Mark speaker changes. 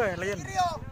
Speaker 1: juga ya, Lion?
Speaker 2: Rio.